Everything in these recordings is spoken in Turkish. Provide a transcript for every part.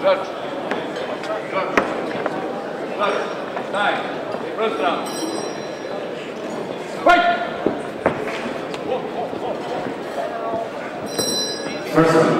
Judge. Judge. Judge. Time. First round. Fight! First round.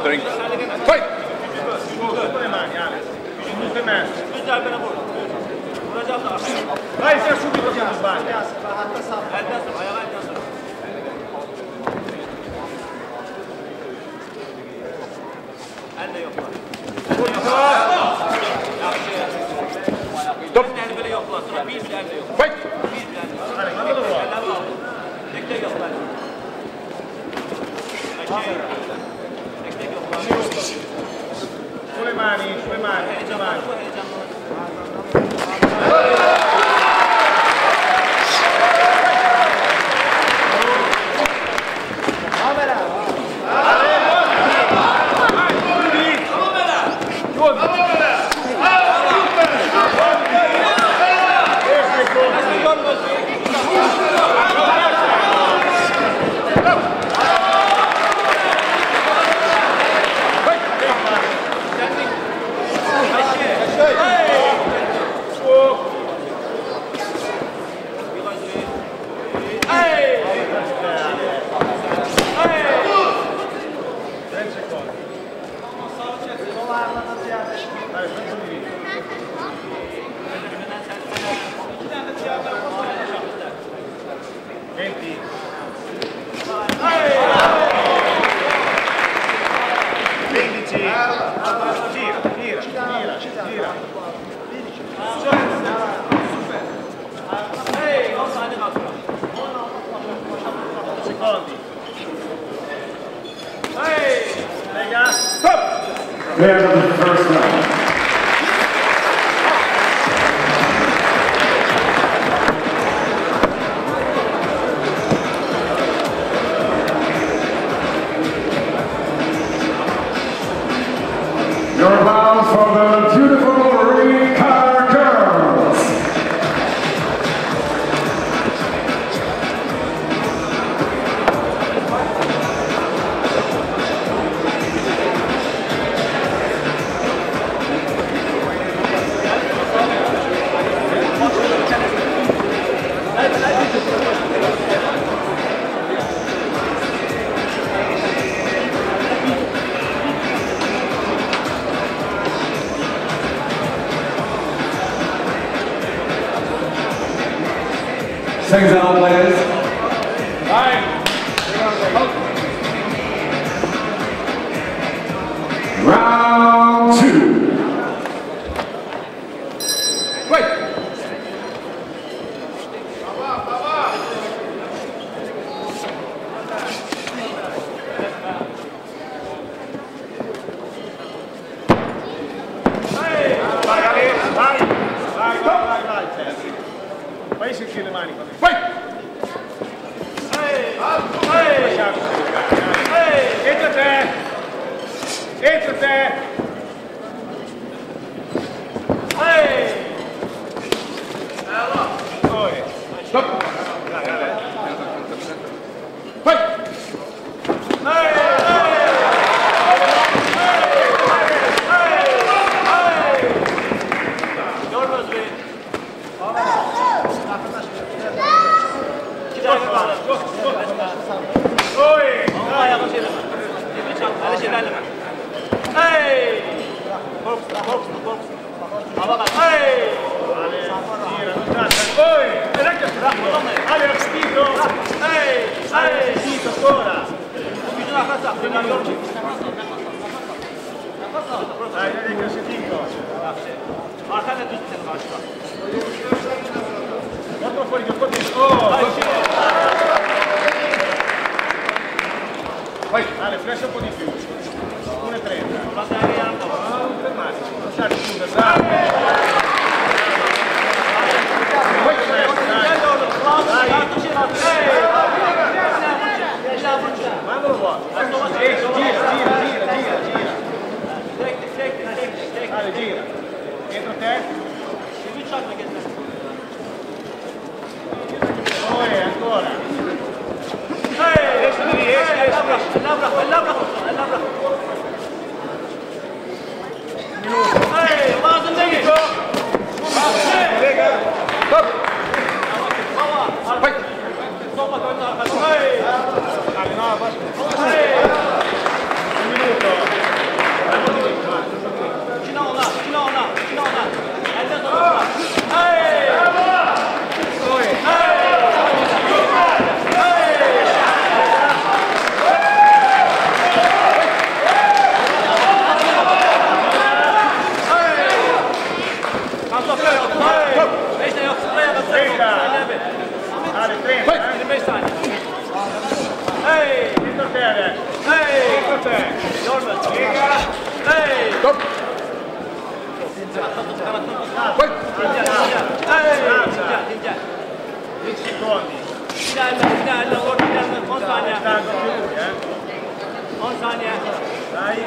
Entering. Fight! Su le mani, Ale. Tutte e mezzo. Vai, sia subito se non sbagli. Stop! Fight! Ale, quando lo Con le mani, con le mani, con le mani. Empty. birlikte. Hey! Oy. Stop. Hey! Hey! Oy! Ayağını çevirme. Çevir çal. Hele çevir elime. Vai, Ale, flash un po' di più. Hey! Hey! Hey! Hey! ilerle, ilerle, orada ilerle. 10 saniye. 10 saniye. Daha iyi.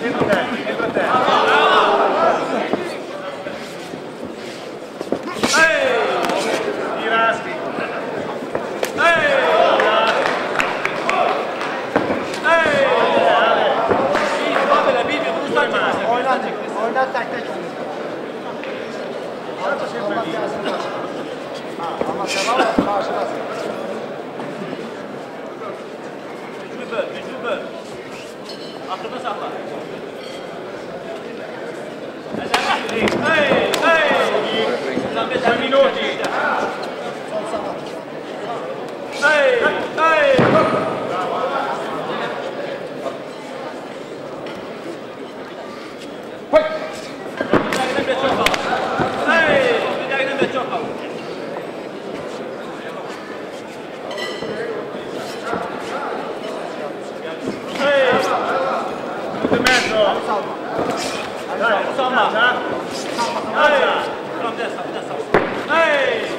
自分で自分で tutto in mezzo. Dai, insomma. Dai. Ehi!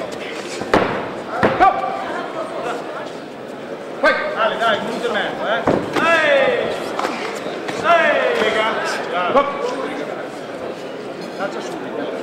Vai! Dai, dai, un minuto e mezzo, eh. Ehi! Ehi! Lega! Dai! Lancia subito.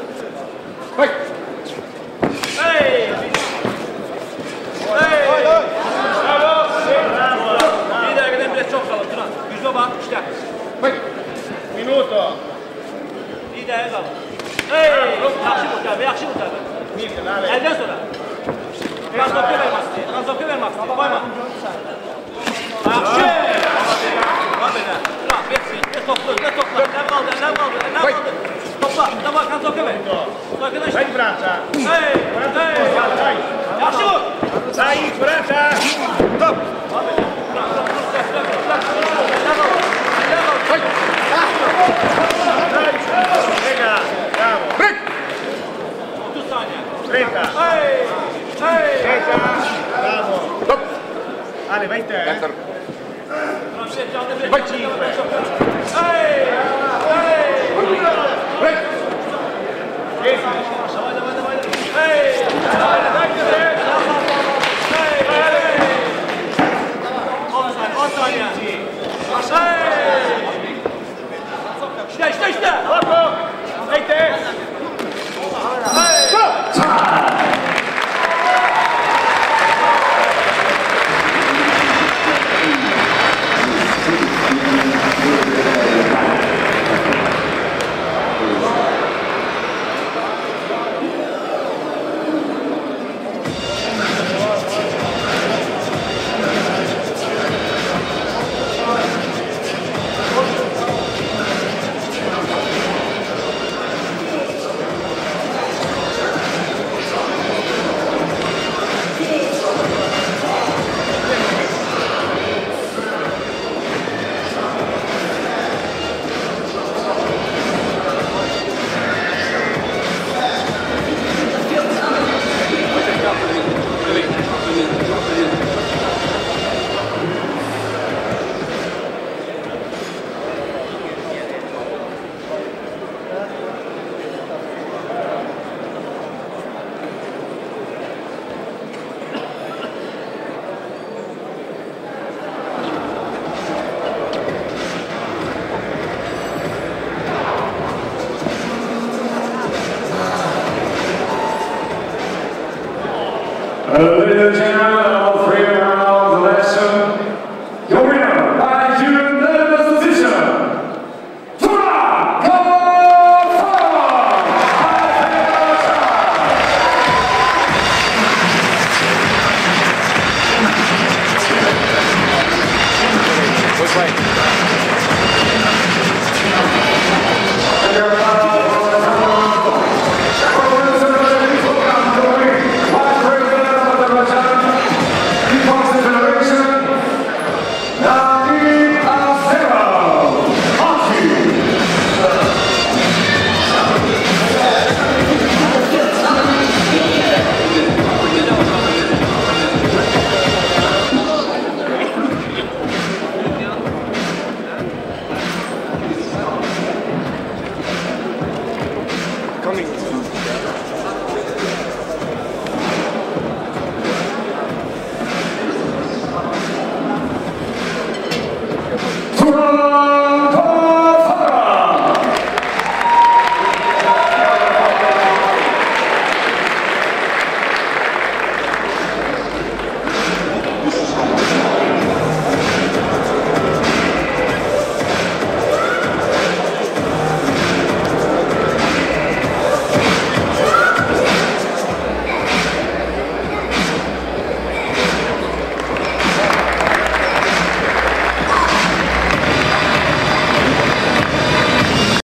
Vai di braccia! Vai! Dai, braccia! Top! Venga, bravo! 30! Venga, bravo! Top! Ale, vai te! Vai